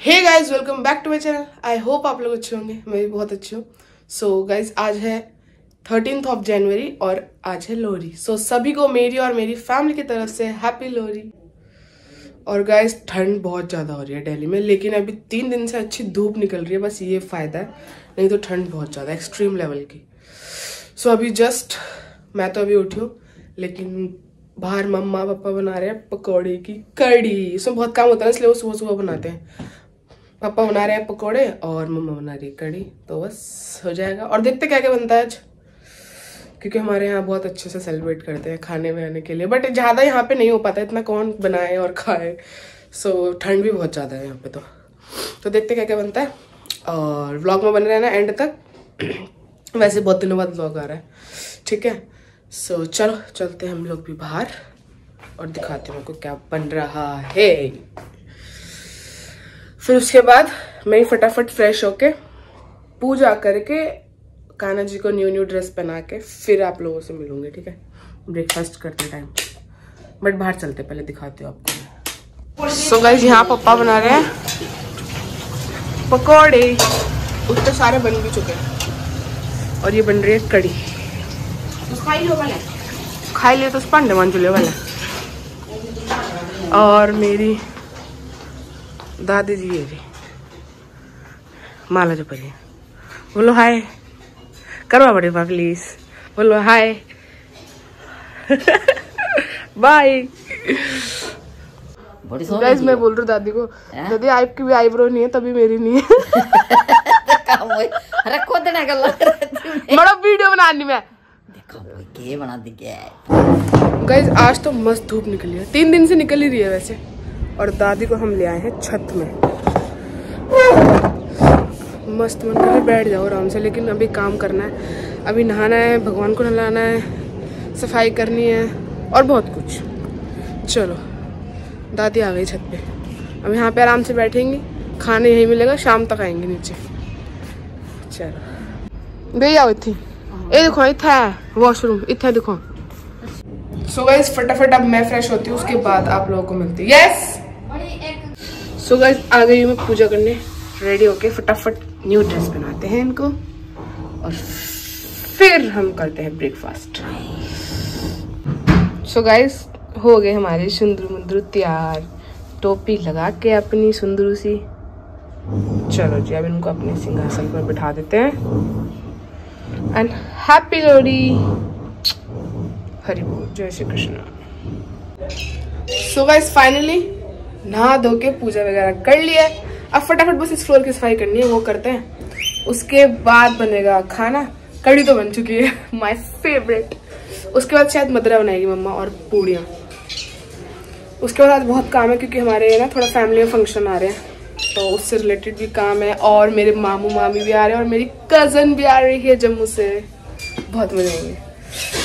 Hey guys welcome back to my channel I hope आप लोग अच्छे होंगे। मैं भी बहुत अच्छी हूँ। सो गाइज़ आज है थर्टीन ऑफ़ जनवरी और आज है लोहरी सो so, सभी को मेरी और मेरी फैमिली की तरफ़ से हैप्पी लोहरी और गाइज़ ठंड बहुत ज़्यादा हो रही है दिल्ली में लेकिन अभी तीन दिन से अच्छी धूप निकल रही है बस ये फ़ायदा है। नहीं तो ठंड बहुत ज़्यादा एक्सट्रीम लेवल की। सो so, अभी जस्ट मैं तो अभी उठी हूँ लेकिन बाहर मम्मा पापा बना रहे हैं पकौड़े की कड़ी इसमें बहुत काम होता है इसलिए वो सुबह सुबह बनाते हैं। पापा बना रहे हैं पकौड़े और मम्मा बना रही है कड़ी तो बस हो जाएगा। और देखते क्या क्या बनता है आज क्योंकि हमारे यहाँ बहुत अच्छे से सेलिब्रेट करते हैं खाने बनाने के लिए। बट ज़्यादा यहाँ पे नहीं हो पाता इतना कौन बनाए और खाए। सो ठंड भी बहुत ज़्यादा है यहाँ पे तो। तो देखते क्या क्या बनता है। और व्लॉग में बने रहना एंड तक। वैसे बहुत दिनों बाद व्लॉग आ रहा है। ठीक है? सो चलो, चलते हैं हम लोग भी बाहर और दिखाते हैं आपको क्या बन रहा है। फिर उसके बाद मैं फटाफट फ्रेश होके पूजा करके कान्हा जी को न्यू न्यू ड्रेस पहना के फिर आप लोगों से मिलूँगी, ठीक है? ब्रेकफास्ट करते टाइम बट बाहर चलते पहले दिखाते हो आपको सो गाइज़ यहाँ पप्पा बना रहे हैं। पकौड़े। उतने सारे बन भी चुके हैं। और ये बन रही है कड़ी खाई लियो तो पांडे मंचूले वाला। और मेरी दादी जी है जी माला जो पड़ी बोलो हाय करवा बड़े पा प्लीज़ बोलो हाय। बाय। गाइस मैं बोल रही हूँ दादी को दादी आपकी भी आईब्रो नहीं है तभी मेरी नहीं है। काम होई अरे खुद ना कर बड़ा वीडियो बनानी मैं। देखो के बना दी गाइज़ आज तो मस्त धूप निकली है। तीन दिन से निकल ही रही है वैसे। और दादी को हम ले आए हैं छत में। मस्त मन कर बैठ जाओ आराम से लेकिन अभी काम करना है। अभी नहाना है भगवान को नहलाना है सफ़ाई करनी है और बहुत कुछ। चलो दादी आ गई छत पे। अब यहाँ पे आराम से बैठेंगी खाने यहीं मिलेगा शाम तक आएँगे नीचे। चलो गई आओ इतनी ये देखो इतना है वॉशरूम इतना देखो। सो गाइस फटाफट अब मैं फ्रेश होती हूँ उसके बाद आप लोगों को मिलती यस सो गाइस आ गई हूँ मैं पूजा करने। रेडी होके फटाफट न्यू ड्रेस बनाते हैं इनको। और फिर हम करते हैं ब्रेकफास्ट सो गाइस हो गए हमारे सुंदर मुंदरू तैयार। टोपी लगा के अपनी सुंदरू सी। चलो जी, अब इनको अपने सिंहासन पर बिठा देते हैं। एंड हैप्पी लोहड़ी हरि बोल जय Shri Krishna. So guys finally नहा धो के पूजा वगैरह कर लिया अब फटाफट बस इस फ्लोर की सफ़ाई करनी है, वो करते हैं। उसके बाद बनेगा खाना। कड़ी तो बन चुकी है माय फेवरेट उसके बाद शायद मदरा बनाएगी मम्मा और पूड़ियाँ। उसके बाद आज बहुत काम है, क्योंकि हमारे ना थोड़ा फैमिली में फ़ंक्शन आ रहे हैं। तो उससे रिलेटेड भी काम है और मेरे मामू मामी भी आ रहे हैं और मेरी कज़न भी आ रही है जम्मू से। बहुत मज़े आएँगे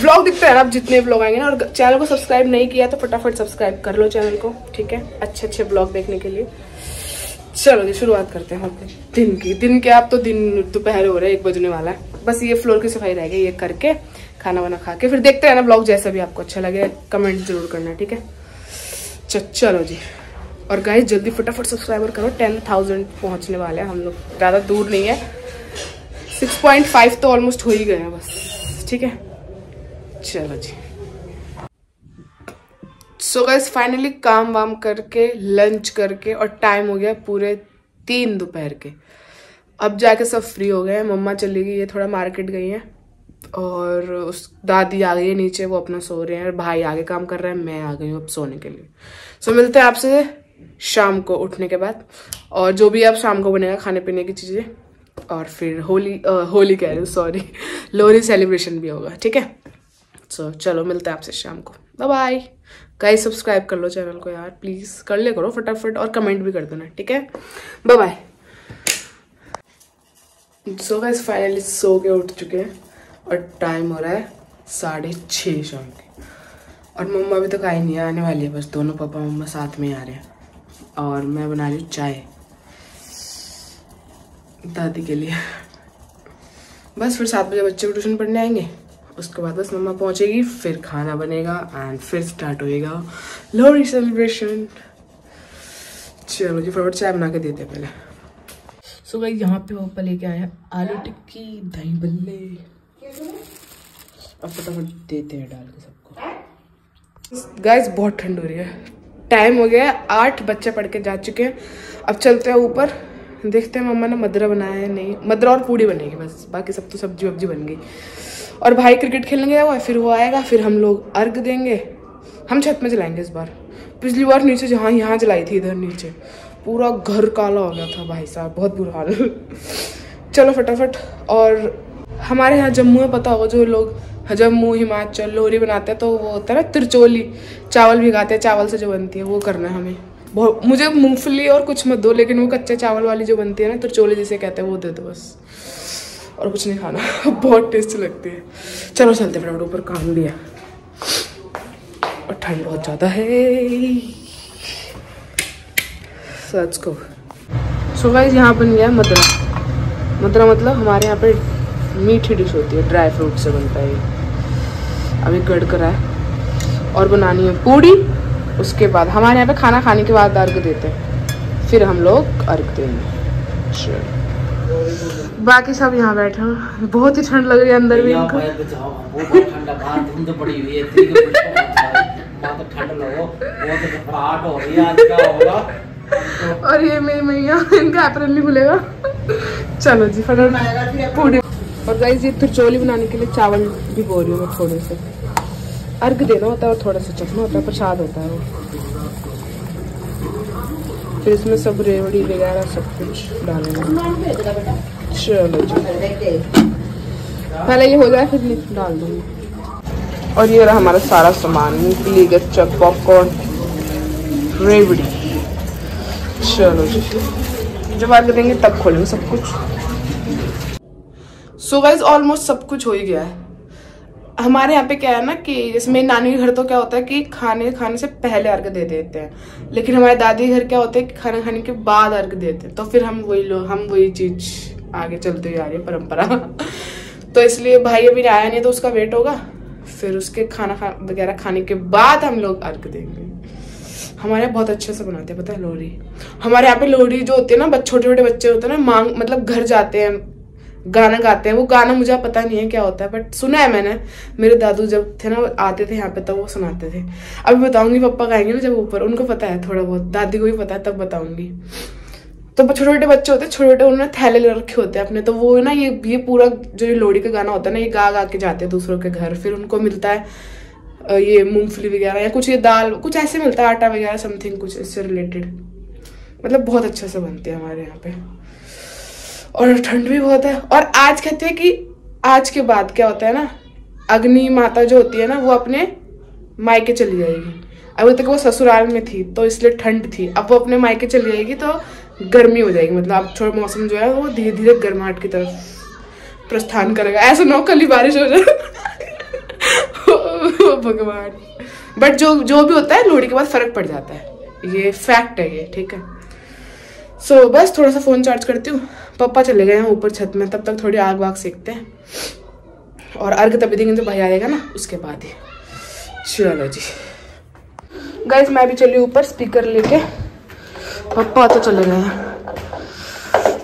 ब्लॉग दिखते हैं अब जितने ब्लॉग आएँगे ना और चैनल को सब्सक्राइब नहीं किया तो फटाफट सब्सक्राइब कर लो चैनल को, ठीक है? अच्छे अच्छे ब्लॉग देखने के लिए। चलो जी, शुरुआत करते हैं अपने। दिन की, दिन के आप तो दिन दोपहर हो रहे हैं, एक बजने वाला है। बस ये फ्लोर की सफ़ाई रह गई, ये करके खाना वाना खा के फिर देखते हैं ना ब्लॉग जैसा भी आपको अच्छा लगे कमेंट ज़रूर करना, ठीक है? चलो जी। और गाइस जल्दी फटाफट सब्सक्राइबर करो टेन थाउज़ेंड पहुँचने वाले हैं हम लोग। ज़्यादा दूर नहीं है। सिक्स पॉइंट फाइव तो ऑलमोस्ट हो ही गए हैं बस। ठीक है? चलो जी। सो गाइस फाइनली काम वाम करके लंच करके और टाइम हो गया पूरे तीन दोपहर के। अब जाके सब फ्री हो गए हैं। मम्मा चली गई है थोड़ा मार्केट गई है। और उस दादी आ गई है नीचे वो अपना सो रहे हैं। और भाई आगे काम कर रहे हैं मैं आ गई हूँ अब सोने के लिए। सो so, मिलते हैं आपसे। शाम को उठने के बाद। और जो भी आप शाम को बनेगा खाने पीने की चीज़ें। और फिर होली अ, होली कह रही हूँ सॉरी लोहरी सेलिब्रेशन भी होगा ठीक है? सो चलो मिलते हैं आपसे शाम को। बाय बाय गाइस सब्सक्राइब कर लो चैनल को यार प्लीज़ कर ले करो फटाफट और कमेंट भी कर देना ठीक है? Bye bye so guys finally सो के उठ चुके हैं और टाइम हो रहा है साढ़े छः शाम के। और मम्मा अभी तक आई नहीं आने वाली है बस दोनों पापा मम्मा साथ में आ रहे हैं। और मैं बना रही हूँ चाय। दादी के लिए। बस फिर सात बजे बच्चे को ट्यूशन पढ़ने आएँगे। उसके बाद बस मम्मा पहुंचेगी, फिर खाना बनेगा एंड फिर स्टार्ट होएगा लोहड़ी सेलिब्रेशन चलो जी, फटाफट चाय बना के देते हैं पहले। सो भाई यहाँ पे पापा लेके आए आलू टिक्की, दही बल्ले। अब फटाफट देते हैं डाल के सबको। गाइस बहुत ठंड हो रही है। टाइम हो गया, आठ बच्चे पढ़ के जा चुके हैं। अब चलते हैं ऊपर, देखते हैं मम्मा ने मदरा बनाया है नहीं। मदरा और पूड़ी बनेगी बस, बाकी सब तो सब्ज़ी वब्जी बन गई। और भाई क्रिकेट हुआ है, फिर वो आएगा, फिर हम लोग अर्घ देंगे। हम छत में जलाएँगे इस बार। पिछली बार नीचे जहाँ यहाँ जलाई थी, इधर नीचे। पूरा घर काला हो गया था भाई साहब, बहुत बुरा हाल। चलो फटाफट, और हमारे यहाँ जम्मू में पता होगा, जो लोग जम्मू हिमाचल लोहरी बनाते हैं तो वो होता है ना, त्रिचोली, चावल भिगाते हैं, चावल से जो बनती है, वो करना है हमें। बहुत, मुझे मूंगफली और कुछ मत दो, लेकिन वो कच्चे चावल वाली जो बनती है ना, त्रिचोली जिसे कहते हैं, वो दे दो बस। और कुछ नहीं खाना बहुत टेस्टी लगती है। चलो चलते फटाफट, ऊपर काम भी है। और ठंड बहुत ज़्यादा है। सच को सो गाइस यहाँ बन गया मदरा। मदरा मतलब हमारे यहाँ पे मीठी डिश होती है ड्राई फ्रूट से बनता है अभी गड़ कर है और बनानी है पूड़ी। उसके बाद हमारे यहाँ पे खाना खाने के बाद अर्घ देते हैं। फिर हम लोग अर्घ देंगे। बाकी सब यहाँ बैठे हैं। बहुत ही ठंड लग रही है अंदर भी इनको। तो तो और ये मेरी मैया इनका एप्रन नहीं खुलेगा। चलो जी फटाफट। पूड़ी और गाइस ये त्रिचोली बनाने के लिए चावल भिगो रही हूँ मैं थोड़े से। अर्घ देना होता है और थोड़ा सा चखना होता है, प्रसाद होता है वो। फिर इसमें सब रेवड़ी वगैरह सब कुछ डालेंगे चलो जी। पहले ये हो जाए, फिर डाल दूँगी। और ये रहा हमारा सारा सामान मूंगफली गच्चक पॉपकॉर्न रेवड़ी। चलो जी। जब अर्घ देंगे तब खोलेंगे सब कुछ। सो गाइज़ ऑलमोस्ट सब कुछ हो ही गया है। हमारे यहाँ पे क्या है ना कि जैसे मेरी नानी के घर तो क्या होता है कि खाने खाने से पहले अर्घ दे देते हैं। लेकिन हमारे दादी घर क्या होता है कि खाना खाने के बाद अर्घ देते हैं। तो फिर हम वही लोग हम वही चीज़ आगे चलते हुए आ रही है, परंपरा। तो इसलिए भाई अभी आया नहीं तो उसका वेट होगा। फिर उसके खाना खा, वगैरह खाने के बाद हम लोग अर्घ देंगे। हमारे यहाँ बहुत अच्छे से बनाते हैं, पता है लोहड़ी। हमारे यहाँ पे लोहड़ी जो होती है ना छोटे छोटे बच्चे होते हैं ना, मांग मतलब घर जाते हैं। गाना गाते हैं, वो गाना मुझे पता नहीं है क्या होता है बट सुना है मैंने। मेरे दादू जब थे ना, वो आते थे यहाँ पे, तब वो सुनाते थे। अभी बताऊँगी पापा गाएँगे ना जब ऊपर, उनको पता है थोड़ा बहुत। दादी को भी पता है, तब बताऊँगी। तो छोटे छोटे बच्चे होते हैं छोटे छोटे उन्होंने थैले ले रखे होते हैं अपने तो वो ना ये ये पूरा जो ये लोहड़ी का गाना होता है ना, ये गा गा के जाते हैं दूसरों के घर। फिर उनको मिलता है ये मूंगफली वगैरह या कुछ ये दाल, कुछ ऐसे मिलता है, आटा वगैरह समथिंग कुछ इससे रिलेटेड मतलब बहुत अच्छे से बनते हैं हमारे यहाँ पे। और ठंड भी बहुत है। और आज कहते हैं कि आज के बाद क्या होता है ना, अग्नि माता जो होती है ना, वो अपने मायके चली जाएगी। अभी तक वो ससुराल में थी तो इसलिए ठंड थी। अब वो अपने मायके चली जाएगी तो गर्मी हो जाएगी। मतलब अब थोड़ा मौसम जो है, वो धीरे धीरे गर्माहट की तरफ़ प्रस्थान करेगा। ऐसा ना हो कल ही बारिश हो जाए। भगवान। बट जो जो भी होता है, लोहड़ी के बाद फ़र्क पड़ जाता है। ये फैक्ट है ये, ठीक है? सो so, बस थोड़ा सा फ़ोन चार्ज करती हूँ। पापा चले गए हैं ऊपर छत में तब तक थोड़ी आग वाग सेकते हैं। और अर्घ तभी देंगे जब भाई आएगा ना उसके बाद ही। चलो जी। गाइस मैं भी चली ऊपर स्पीकर लेके। पापा तो चले गए हैं।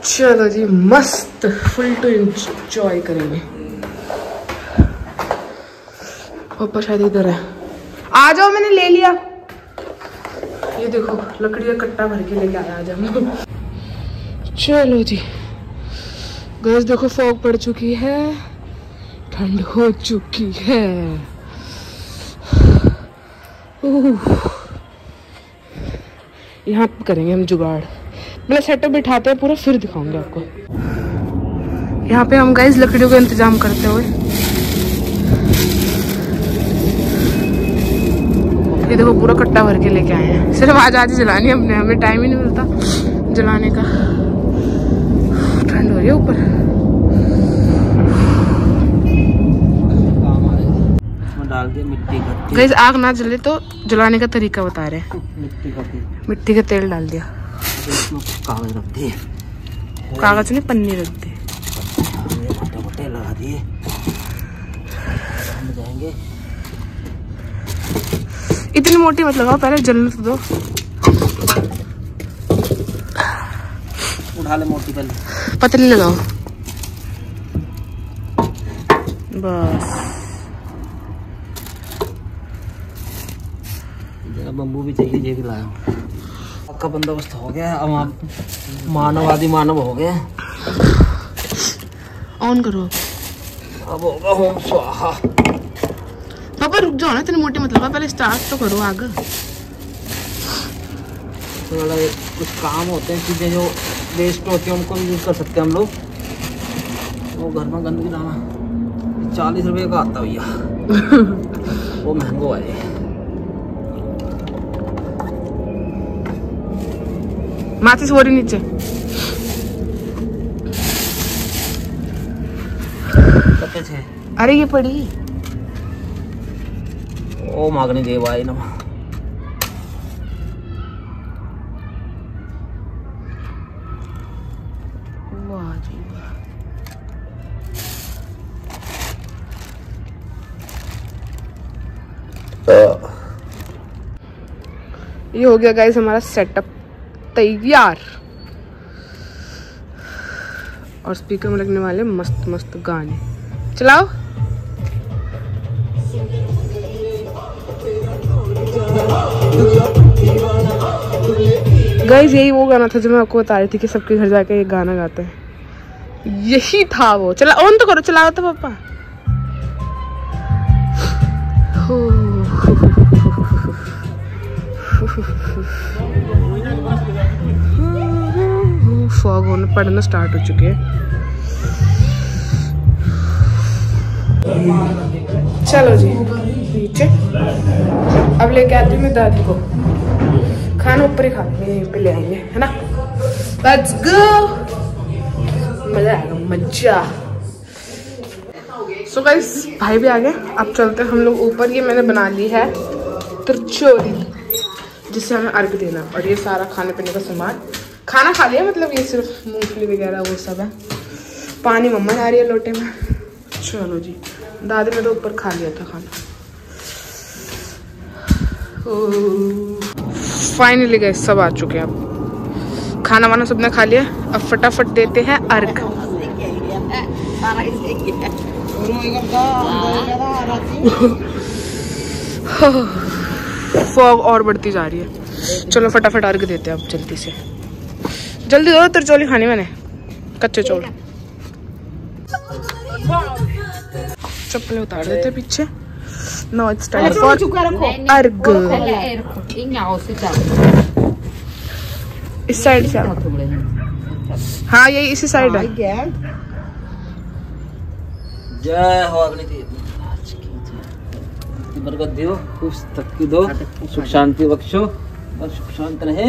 चलो जी मस्त फुल टू इंजॉय करेंगे। पापा शायद इधर है। आ जाओ मैंने ले लिया। ये देखो लकड़ी का कट्टा भर के लेके आया आज हम। चलो जी। गैस देखो, फॉग पड़ चुकी है, ठंड हो चुकी है। यहाँ पे करेंगे हम जुगाड़। मतलब सेटअप बिठाते हैं पूरा, फिर दिखाऊँगे आपको। यहाँ पे हम गाइस लकड़ियों का इंतज़ाम करते हुए। ये देखो, पूरा कट्टा भर के लेके आए हैं। सिर्फ़ आज आज ही जलानी हमने, हमें टाइम ही नहीं मिलता जलाने का। है ऊपर। गैस आग ना जले तो जलाने का तरीका बता रहे मिट्टी का तेल डाल दिया। कागज़ रख दिए कागज़ नहीं पन्नी रख दी। लगा दिए जाएँगे इतनी मोटी मत लगाओ, पहले जलने तो दो। उठा ले मोटी पहले। पतली लगाओ बस। बम्बू भी चाहिए ये भी लाया। आपका बंदोबस्त हो गया अब आप मानववादी मानव हो गए। ऑन करो। अब होगा होम स्वाहा। पापा रुक जाओ ना इतनी मोटी मत लगाओ पहले स्टार्ट तो करो आगे। एक कुछ काम होते हैं चीज़ें जो वेस्ट होती हैं उनको भी यूज़ कर सकते हैं हम लोग। वो घर में गंदगी लाना चालीस रुपये का आता भैया। वो महंगो है। माचिस वो रही नीचे। अरे ये पड़ी। ओ मागनी देव आए ना। ये हो गया गाइज़ हमारा सेटअप तैयार। और स्पीकर में लगने वाले मस्त मस्त गाने। चलाओ। गाइस यही वो गाना था जो मैं आपको बता रही थी कि सबके घर जाके ये गाना गाते हैं। यही था वो। चला ऑन तो करो, चलाओ तो पापा। हो। फॉग होने पड़ना स्टार्ट हो चुके चलो जी नीचे अब लेके आती हूँ मैं दादी को। खाना ऊपर ही हैं यहीं पे ले आएँगे है ना? लेट्स गो मज़ा आएगा मज़ा सो गाइस भाई भी आ गए। अब चलते हैं हम लोग ऊपर। ये मैंने बना ली है त्रिचोरी जिससे हमें अर्घ देना और ये सारा खाने पीने का सामान। खाना खा लिया? मतलब ये सिर्फ़ मूंगफली वगैरह वो सब है। पानी मम्मा ला रही है लोटे में। चलो जी, दादी ने तो ऊपर खा लिया था खाना। फाइनली गए सब आ चुके हैं अब। खाना वाना सबने खा लिया? अब फटाफट देते हैं अर्घ। फॉग और बढ़ती जा रही है। चलो फटाफट अर्घ देते हैं अब जल्दी से। जल्दी दो तरचौली खानी मैंने। कच्चे चौल। चप्पलें उतार देते पीछे। नो इट्स टाइम फॉर अर्घ। इस साइड से। हाँ यही इसी साइड है। जय हो अग्नि देव महाराज की जय। की दो। दो सुख शांति बख्शो और सुख शांत रहे।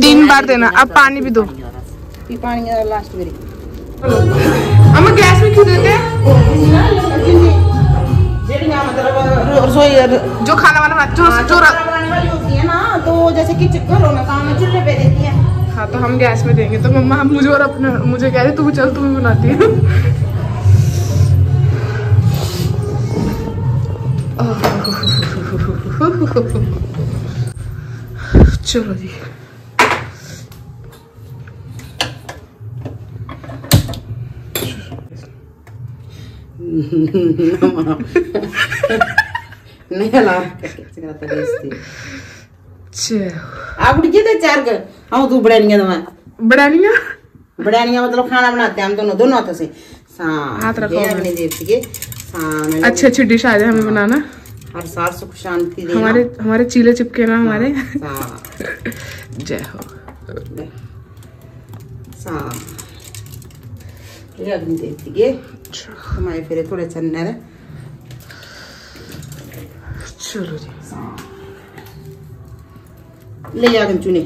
तीन बार देना। अब पानी भी दो। पानी लास्ट मेरी। अम्मा गैस में क्यों देते हैं? जो खाना वाना बना- जो जो वाली होती है ना तो जैसे कि काम में चूल्हे पे देती है। हाँ तो हम गैस में देंगे। तो मम्मा हम मुझे और अपने मुझे कह रही तू चल तू भी बनाती है। चलो जी। हम तू बड़ानिया तो बड़ानिया? मतलब खाना बनाते हैं हम दोनों दोनों हाथों से। हाथ रखो। ये देवती के। अच्छी अच्छी डिश आ जाए हमें बनाना। हर साल सुख शांति हमारे हमारे चीले चिपके ना हमारे। जय हो। सा ये अग्नि देवती हमारे फिर थोड़े चन्नर चलो जी। ले चुने।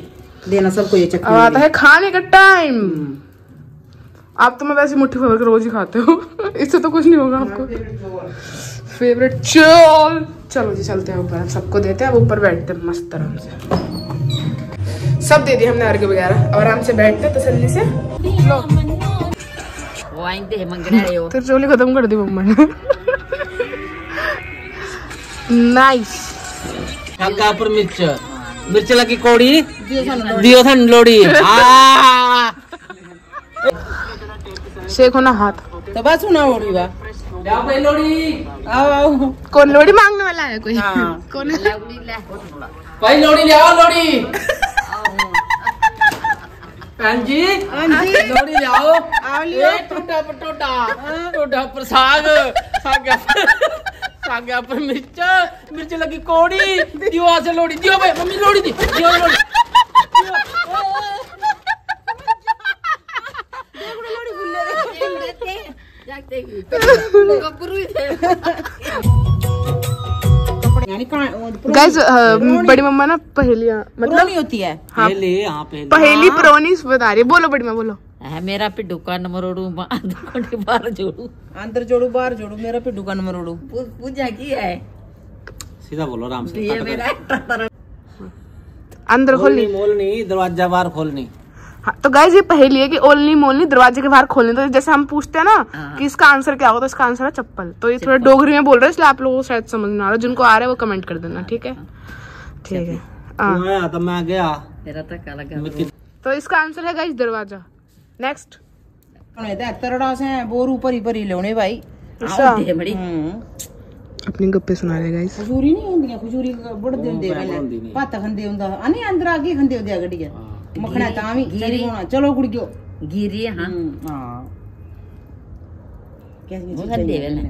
देना सबको ये चक्कर आता है खाने का टाइम आप तो मैं वैसे मुट्ठी भर के रोज ही खाते हो। इससे तो कुछ नहीं होगा आपको। फेवरेट चल। चलो जी चलते हैं ऊपर। सबको देते हैं अब ऊपर बैठते हैं मस्त आराम से। सब दे दिए हमने अर्घ वगैरह। अब आराम से बैठते हैं तसल्ली से। लो। हो तेरी चोली खत्म कर दी मम्मा ने। नाइस हल्का ऊपर मिर्च। मिर्च लगी कौड़ी। दियो था लोड़ी। शेख होना हाथ। तो बस सुना ओड़ी बा। लोड़ी। आओ आओ कौन लोड़ी मांगने वाला है कोई हाँ। कौन है भाई लोड़ी ले आओ लोड़ी. बहन जी लोड़ी ले आओ आओ लियो ए, टोटा पर टोटा टोटा पर साग. साग पर साग पर मिर्च. मिर्च लगी कौड़ी दियो आ से लोड़ी दियो गाइस बड़ी मम्मा ना पहेलियाँ मतलब मतलब नहीं होती है पहले हाँ पहले पहेली प्रोनीस बता रही है बोलो बड़ी माँ बोलो है मेरा पिड्डू कान मरोड़ू दुकान बाहर जोड़ू अंदर जोड़ू बाहर जोड़ू मेरा पिड्डू का नंबर ओड़ू पूजा की है सीधा बोलो आराम से ये मेरा अंदर खोली खोलनी मोलनी दरवाज़ा बाहर खोलनी हाँ, तो गाइज़ ये पहली है कि ओनली मोनली दरवाजे के बाहर खोलने तो जैसे हम पूछते हैं ना कि इसका आंसर क्या होगा तो इसका आंसर है चप्पल। तो ये थोड़ा डोगरी में बोल रहे हैं इसलिए आप लोगों को शायद समझ में आ रहा है जिनको आ रहा है वो कमेंट कर देना ठीक है? ठीक है। हाँ। तो इसका आंसर है गाइज़ दरवाज़ा। नेक्स्ट बोर ऊपर ही भरी भाई। अच्छा। हम्म। अपनी गप्पे सुना रहे गाइस खजूरी नहीं खजूरी दिन दे खंदे अंदर आके खंदे गड्डिया मखना तामी गिरी। होना चलो गुड़ गयो गिरी हाँ। हाँ। कैसे वो सब देवे ले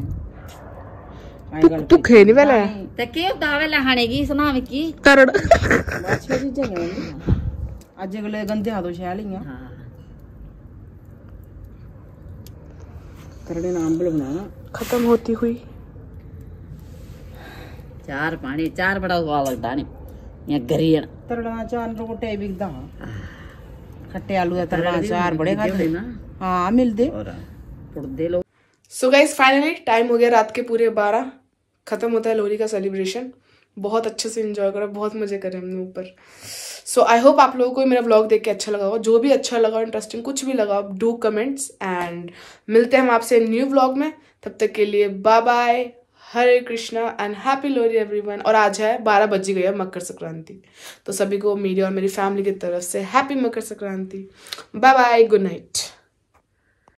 तू खेनी वेले ते के दावे लहाने की सुनावे की करड़। अच्छी चीज़ें है आज अगले गंदे हाथों शैल ही हाँ। करड़े नाम बल बनाना खत्म होती हुई। चार पानी चार बड़ा हुआ लगता नहीं टाइम हो गया रात के पूरे बारह। ख़त्म होता है लोहरी का सेलिब्रेशन बहुत अच्छे से इंजॉय करा बहुत मज़े करे हमने ऊपर। सो आई होप आप लोगों को मेरा ब्लॉग देख के अच्छा लगा हो। जो भी अच्छा लगा इंटरेस्टिंग कुछ भी लगा डू कमेंट्स एंड मिलते हैं हम आपसे न्यू ब्लॉग में। तब तक के लिए bye bye Hare Krishna and happy Lohri everyone और आज है बारह बज गई है मकर संक्रांति। तो सभी को मेरी और मेरी फैमिली की तरफ़ से happy Makar Sankranti. Bye bye good night